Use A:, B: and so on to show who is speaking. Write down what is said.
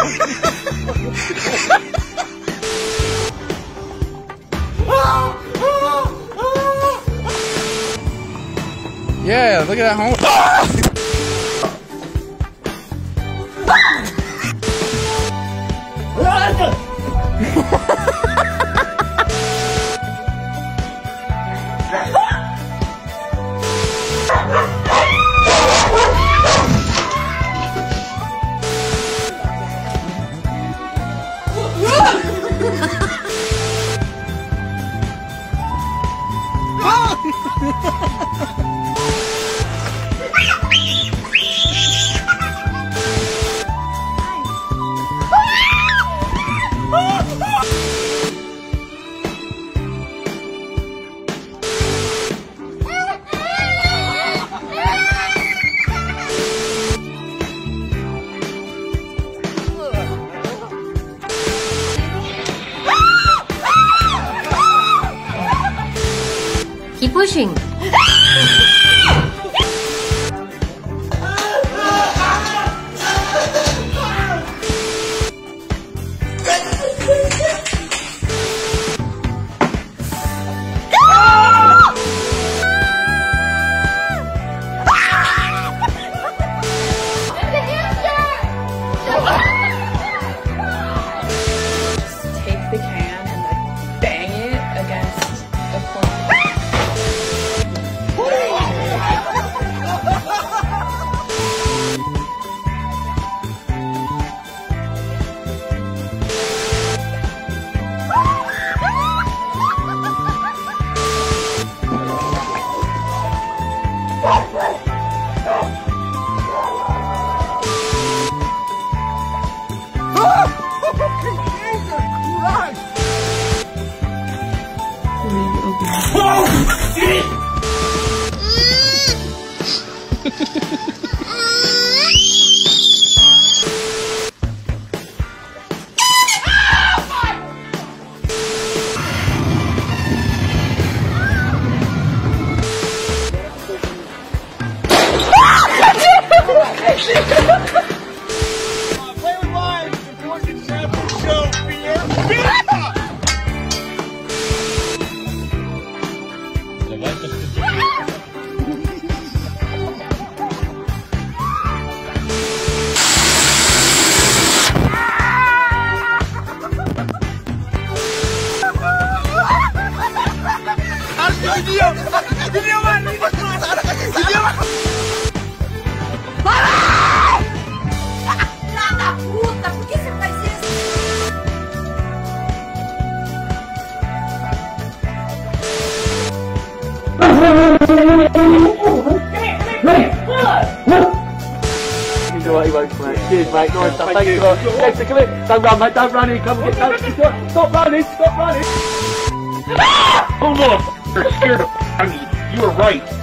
A: yeah, look at that home.
B: Ha 哈哈！Pushing. Shit! Dia,
C: dia. Video Dia Video Dia Video man!
D: You do what he wants, mate. Cheers, mate. Nice stuff. Thanks a lot. Dexter, come here. Don't run, mate. Don't run in. Come get that. Stop running. Stop running.
E: Oh no, you're scared of me. You were right.